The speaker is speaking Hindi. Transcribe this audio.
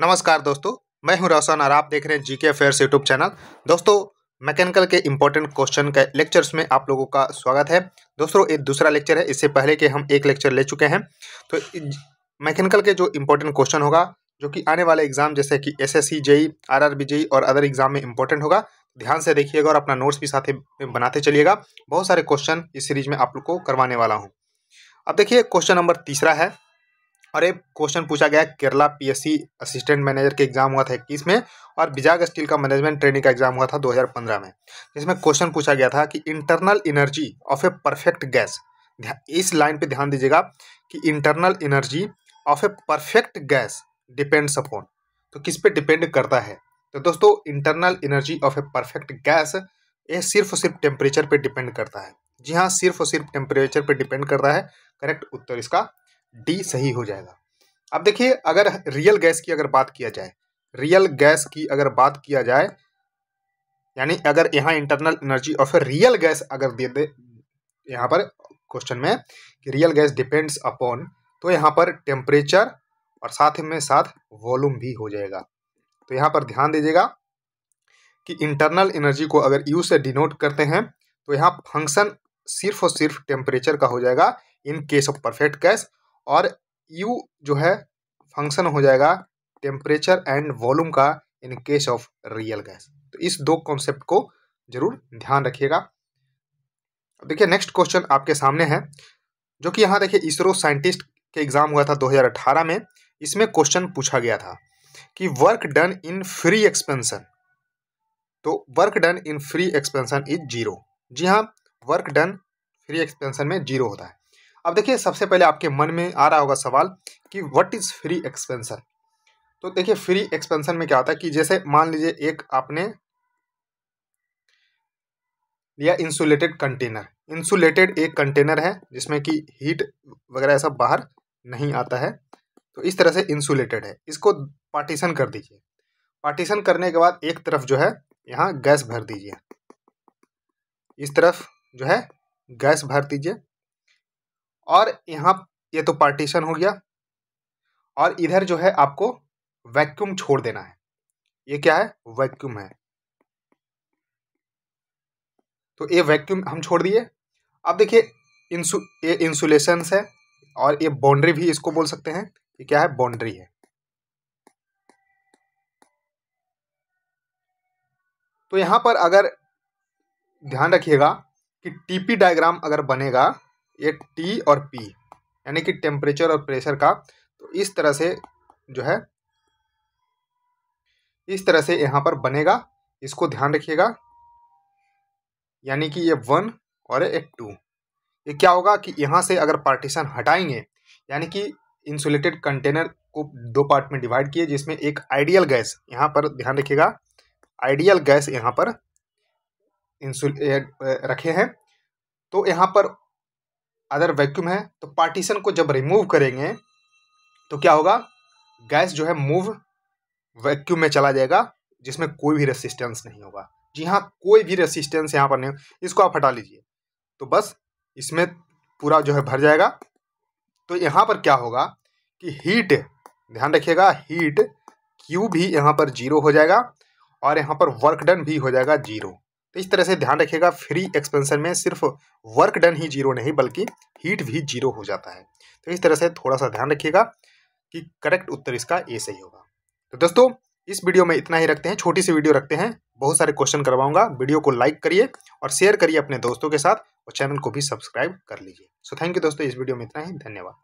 नमस्कार दोस्तों, मैं हूँ रोशन और आप देख रहे हैं जीके अफेयर्स यूट्यूब चैनल दोस्तों मैकेनिकल के इंपॉर्टेंट क्वेश्चन के लेक्चर्स में आप लोगों का स्वागत है। दोस्तों, एक दूसरा लेक्चर है, इससे पहले के हम एक लेक्चर ले चुके हैं। तो मैकेनिकल के जो इंपॉर्टेंट क्वेश्चन होगा, जो कि आने वाले एग्ज़ाम जैसे कि S S C R R B और अदर एग्ज़ाम में इंपॉर्टेंट होगा, ध्यान से देखिएगा और अपना नोट्स भी साथ में बनाते चलिएगा। बहुत सारे क्वेश्चन इस सीरीज़ में आप लोग को करवाने वाला हूँ। अब देखिए क्वेश्चन नंबर तीसरा है। और एक क्वेश्चन पूछा गया, केरला पीएससी असिस्टेंट मैनेजर के एग्ज़ाम हुआ था इक्कीस में और बिजाग स्टील का मैनेजमेंट ट्रेनिंग का एग्ज़ाम हुआ था 2015 में। जिसमें क्वेश्चन पूछा गया था कि internal energy of a perfect gas इस लाइन पे ध्यान दीजिएगा कि internal energy of a perfect gas depends upon तो किस पे डिपेंड करता है? तो दोस्तों internal energy of a perfect gas ये सिर्फ़ और सिर्फ़ टेम्परेचर पे डिपेंड करता है। जी हाँ सिर्फ़ और सिर्फ़ टेम्परेचर पे डिपेंड करता है। करेक्ट उत्तर इसका डी सही हो जाएगा। अब देखिए, अगर रियल गैस की अगर बात किया जाए रियल गैस की अगर बात किया जाए, यानी अगर यहाँ internal energy of real gas अगर दे दे, यहाँ पर क्वेश्चन में, कि रियल गैस डिपेंड्स अपॉन तो यहाँ पर टेम्परेचर और साथ में साथ वॉल्यूम भी हो जाएगा। तो यहाँ पर ध्यान दीजिएगा कि इंटरनल एनर्जी को अगर यू से डिनोट करते हैं तो यहाँ फ़ंक्शन सिर्फ़ और सिर्फ़ टेम्परेचर का हो जाएगा in case of perfect gas और यू जो है फ़ंक्शन हो जाएगा टेम्परेचर एंड वॉल्यूम का in case of real gas तो इस दो कॉन्सेप्ट को ज़रूर ध्यान रखिएगा। देखिए नेक्स्ट क्वेश्चन आपके सामने है, जो कि यहाँ देखिए इसरो साइंटिस्ट के एग्ज़ाम हुआ था 2018 में। इसमें क्वेश्चन पूछा गया था कि work done in free expansion तो work done in free expansion is zero जी हाँ वर्क डन फ्री एक्सपेंशन में ज़ीरो होता है। अब देखिए, सबसे पहले आपके मन में आ रहा होगा सवाल कि व्हाट इज़ फ्री एक्सपेंशन तो देखिए फ्री एक्सपेंशन में क्या होता है कि जैसे मान लीजिए एक आपने लिया इंसुलेटेड कंटेनर इंसुलेटेड एक कंटेनर है जिसमें कि हीट वगैरह सब बाहर नहीं आता है। तो इस तरह से इंसुलेटेड है। इसको पार्टीशन कर दीजिए। पार्टीशन करने के बाद एक तरफ़ जो है, यहाँ गैस भर दीजिए। इस तरफ़ जो है गैस भर दीजिए। और यहाँ ये तो पार्टीशन हो गया। और इधर जो है आपको वैक्यूम छोड़ देना है। ये क्या है? वैक्यूम है। तो ये वैक्यूम हम छोड़ दिए। अब देखिए इंसु ये इंसुलेशन है और ये बाउंड्री भी इसको बोल सकते हैं ये क्या है? बाउंड्री है। तो यहाँ पर अगर ध्यान रखिएगा कि टीपी डायग्राम अगर बनेगा ये टी और पी यानी कि टेम्परेचर और प्रेशर का तो इस तरह से जो है, इस तरह से यहाँ पर बनेगा। इसको ध्यान रखिएगा, यानी कि ये वन और एक टू ये क्या होगा कि यहाँ से अगर पार्टीशन हटाएँगे, यानी कि इंसुलेटेड कंटेनर को दो पार्ट में डिवाइड किए, जिसमें एक आइडियल गैस यहाँ पर ध्यान रखिएगा आइडियल गैस यहाँ पर इंसुल रखे हैं। तो यहाँ पर अदर वैक्यूम है तो पार्टीशन को जब रिमूव करेंगे तो क्या होगा? गैस जो है मूव वैक्यूम में चला जाएगा, जिसमें कोई भी रेसिस्टेंस नहीं होगा। जी हाँ कोई भी रेसिस्टेंस यहाँ पर नहीं इसको आप हटा लीजिए। तो बस, इसमें पूरा जो है भर जाएगा। तो यहाँ पर क्या होगा कि हीट ध्यान रखिएगा हीट क्यू भी यहाँ पर ज़ीरो हो जाएगा और यहाँ पर वर्क डन भी हो जाएगा ज़ीरो तो इस तरह से ध्यान रखिएगा फ्री एक्सपेंशन में सिर्फ़ वर्क डन ही ज़ीरो नहीं, बल्कि हीट भी ज़ीरो हो जाता है। तो इस तरह से थोड़ा सा ध्यान रखिएगा कि करेक्ट उत्तर इसका ए सही होगा। तो दोस्तों, इस वीडियो में इतना ही रखते हैं, छोटी सी वीडियो रखते हैं। बहुत सारे क्वेश्चन करवाऊँगा वीडियो को लाइक करिए और शेयर करिए अपने दोस्तों के साथ और चैनल को भी सब्सक्राइब कर लीजिए। सो थैंक यू दोस्तों, इस वीडियो में इतना ही, धन्यवाद।